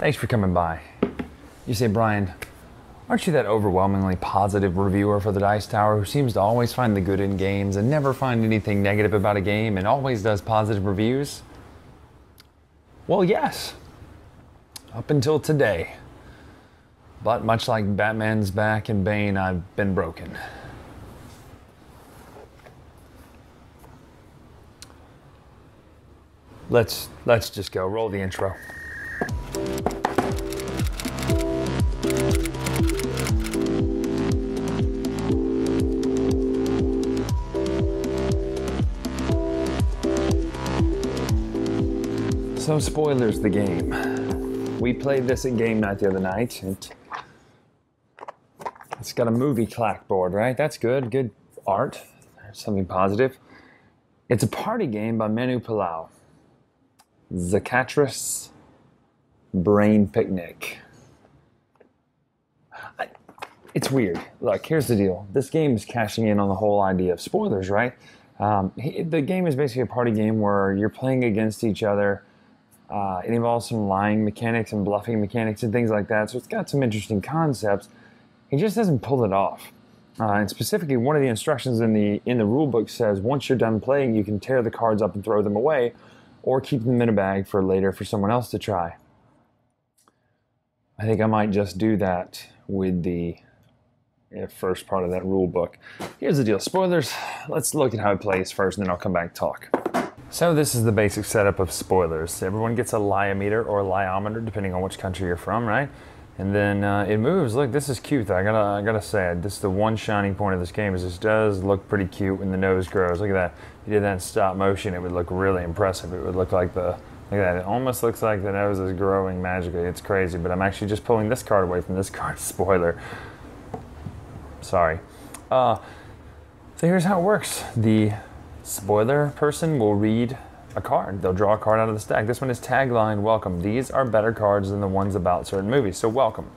Thanks for coming by. You say, Bryan, aren't you that overwhelmingly positive reviewer for the Dice Tower who seems to always find the good in games and never find anything negative about a game and always does positive reviews? Well, yes. Up until today. But much like Batman's back and Bane, I've been broken. Let's let's just go. Roll the intro. So spoilers the game. We played this at game night the other night. It, it's got a movie clackboard, right? That's good. Good art. Something positive. It's a party game by Manu Palau. Zacatrus Brain Picnic. I, it's weird. Look, here's the deal. This game is cashing in on the whole idea of spoilers, right? Um, he- the game is basically a party game where you're playing against each other. Uh, it involves some lying mechanics and bluffing mechanics and things like that. So it's got some interesting concepts. He just hasn't pulled it off. Uh, and specifically, one of the instructions in the in the rule book says once you're done playing, you can tear the cards up and throw them away, or keep them in a bag for later for someone else to try. I think I might just do that with the uh, first part of that rule book. Here's the deal spoilers. Let's look at how it plays first, and then I'll come back and talk. So, this is the basic setup of spoilers. Everyone gets a liometer or a liometer, depending on which country you're from, right? And then uh, it moves. Look, this is cute. I gotta, I gotta say, this is the one shining point of this game is this does look pretty cute when the nose grows. Look at that. If you did that in stop motion, it would look really impressive. It would look like the, look at that. It almost looks like the nose is growing magically. It's crazy. But I'm actually just pulling this card away from this card. Spoiler. Sorry. Uh, so here's how it works. The spoiler person will read a card. They'll draw a card out of the stack. This one is tagline welcome. These are better cards than the ones about certain movies. So welcome.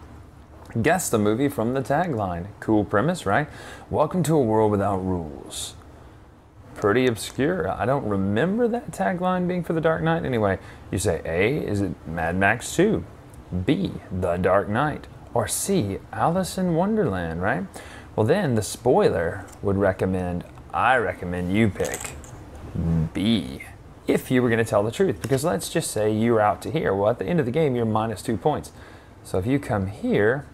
Guess the movie from the tagline. Cool premise, right? Welcome to a world without rules. Pretty obscure. I don't remember that tagline being for The Dark Knight. Anyway, you say A, is it Mad Max 2? B, The Dark Knight? Or C, Alice in Wonderland, right? Well, then the spoiler would recommend, I recommend you pick B if you were going to tell the truth. Because let's just say you're out to here. Well, at the end of the game, you're minus two points. So if you come here,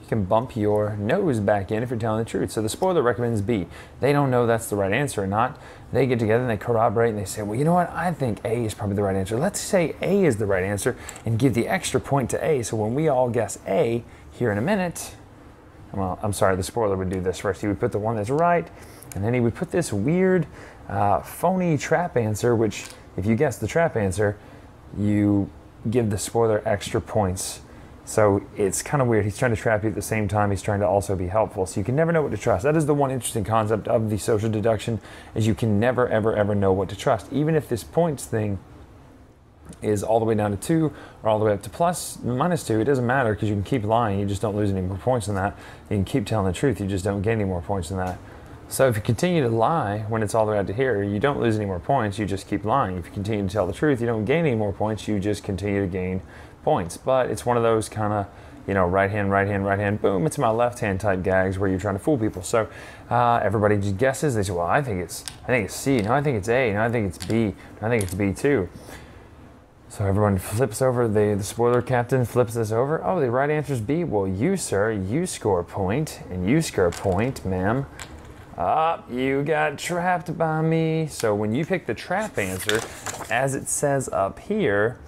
you can bump your nose back in if you're telling the truth. So the spoiler recommends B. They don't know that's the right answer or not. They get together and they corroborate and they say, well, you know what? I think A is probably the right answer. Let's say A is the right answer and give the extra point to A. So when we all guess A here in a minute, well, I'm sorry, the spoiler would do this first. He would put the one that's right, and then he would put this weird, uh, phony trap answer, which, if you guess the trap answer, you give the spoiler extra points. So it's kind of weird. He's trying to trap you at the same time. He's trying to also be helpful. So you can never know what to trust. That is the one interesting concept of the social deduction is you can never, ever, ever know what to trust. Even if this points thing is all the way down to two or all the way up to plus minus two, it doesn't matter because you can keep lying. You just don't lose any more points than that. You can keep telling the truth. You just don't gain any more points than that. So if you continue to lie when it's all the way out to here, you don't lose any more points. You just keep lying. If you continue to tell the truth, you don't gain any more points. You just continue to gain points. But it's one of those kind of you know, right hand, right hand, right hand, boom, it's my left hand type gags where you're trying to fool people. So uh, everybody just guesses. They say, well, I think it's, I think it's C. No, I think it's A. No, I think it's B. No, I think it's B too. So everyone flips over, the, the spoiler captain flips this over. Oh, the right answer is B. Well, you, sir, you score a point, and you score a point, ma'am. Ah, you got trapped by me. So when you pick the trap answer, as it says up here,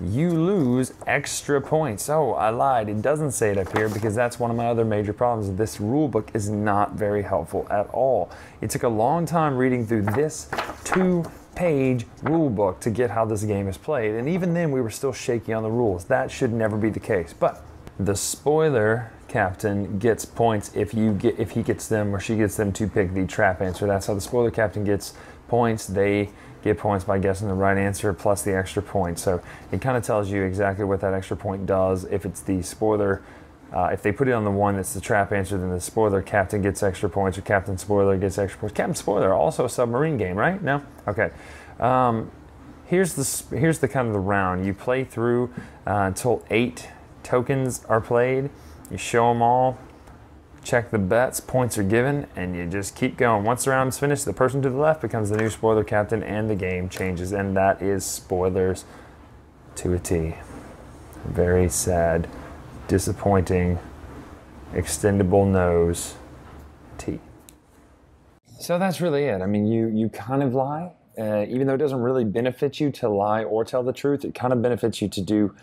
you lose extra points. Oh, I lied. It doesn't say it up here because that's one of my other major problems. This rule book is not very helpful at all. It took a long time reading through this two page rule book to get how this game is played. And even then, we were still shaky on the rules. That should never be the case. But the spoiler captain gets points if you get if he gets them or she gets them to pick the trap answer. That's how the spoiler captain gets points. They get points by guessing the right answer plus the extra point. So it kind of tells you exactly what that extra point does. If it's the spoiler, uh, if they put it on the one that's the trap answer, then the spoiler captain gets extra points, or Captain Spoiler gets extra points. Captain Spoiler also a submarine game, right? No, okay. Um, here's the here's the kind of the round. You play through uh, until eight tokens are played. You show them all, check the bets, points are given, and you just keep going. Once the round is finished, the person to the left becomes the new spoiler captain, and the game changes. And that is spoilers to a T. Very sad, disappointing, extendable nose T. So that's really it. I mean, you you kind of lie, uh, even though it doesn't really benefit you to lie or tell the truth. It kind of benefits you to do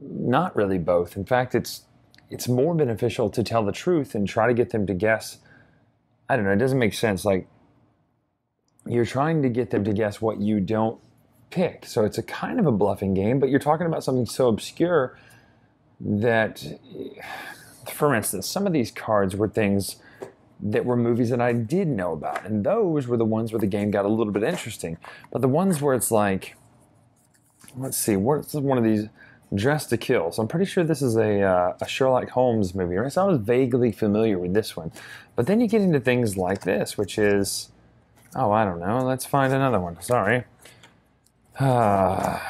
not really both. In fact, it's it's more beneficial to tell the truth and try to get them to guess. I don't know. It doesn't make sense. Like you're trying to get them to guess what you don't pick. So it's a kind of a bluffing game, but you're talking about something so obscure that, for instance, some of these cards were things that were movies that I did know about, and those were the ones where the game got a little bit interesting. But the ones where it's like, let's see, what's one of these? Dressed to Kill. So I'm pretty sure this is a, uh, a Sherlock Holmes movie, right? So I was vaguely familiar with this one. But then you get into things like this, which is, oh, I don't know. Let's find another one. Sorry.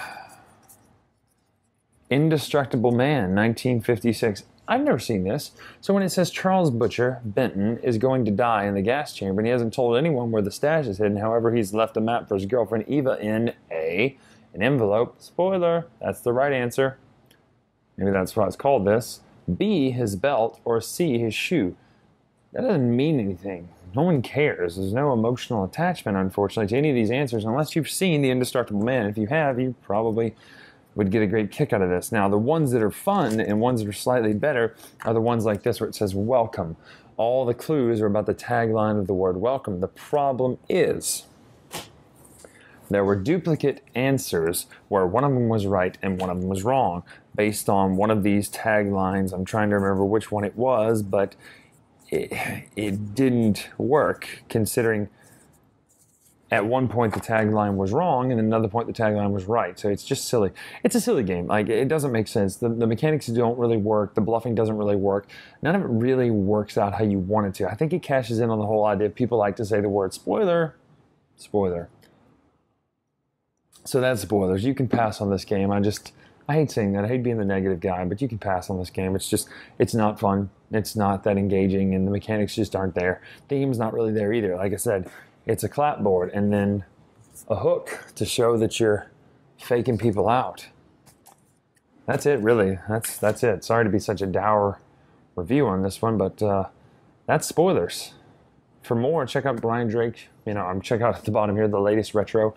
Indestructible Man, 1956. I've never seen this. So when it says Charles Butcher Benton is going to die in the gas chamber and he hasn't told anyone where the stash is hidden, however, he's left a map for his girlfriend Eva in A an envelope. Spoiler, that's the right answer. Maybe that's why it's called this. B, his belt, or C, his shoe. That doesn't mean anything. No one cares. There's no emotional attachment, unfortunately, to any of these answers unless you've seen The Indestructible Man. If you have, you probably would get a great kick out of this. Now, the ones that are fun and ones that are slightly better are the ones like this where it says welcome. All the clues are about the tagline of the word welcome. The problem is there were duplicate answers where one of them was right and one of them was wrong based on one of these taglines. I'm trying to remember which one it was, but it, it didn't work considering at one point the tagline was wrong and another point the tagline was right. So it's just silly. It's a silly game. Like it doesn't make sense. The, the mechanics don't really work. The bluffing doesn't really work. None of it really works out how you want it to. I think it cashes in on the whole idea. People like to say the word spoiler, spoiler. So that's spoilers. You can pass on this game. I just I hate saying that. I hate being the negative guy, but you can pass on this game. It's just it's not fun. It's not that engaging, and the mechanics just aren't there. The game's not really there either. Like I said, it's a clapboard and then a hook to show that you're faking people out. That's it, really. That's that's it. Sorry to be such a dour review on this one, but uh, that's spoilers. For more, check out Bryan Drake. You know, I'm check out at the bottom here the latest retro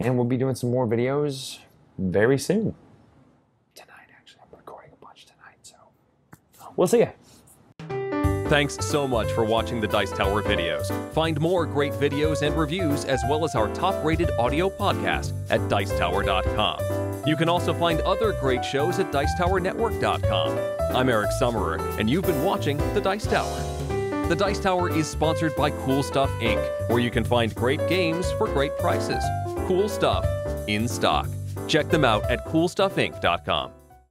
and we'll be doing some more videos very soon. Tonight, actually, I'm recording a bunch tonight, so um, we'll see ya. Thanks so much for watching the Dice Tower videos. Find more great videos and reviews, as well as our top rated audio podcast at Dicetower.com. You can also find other great shows at Dicetowernetwork.com. I'm Eric Summerer, and you've been watching The Dice Tower. The Dice Tower is sponsored by Cool Stuff Inc., where you can find great games for great prices cool stuff in stock. Check them out at coolstuffinc.com.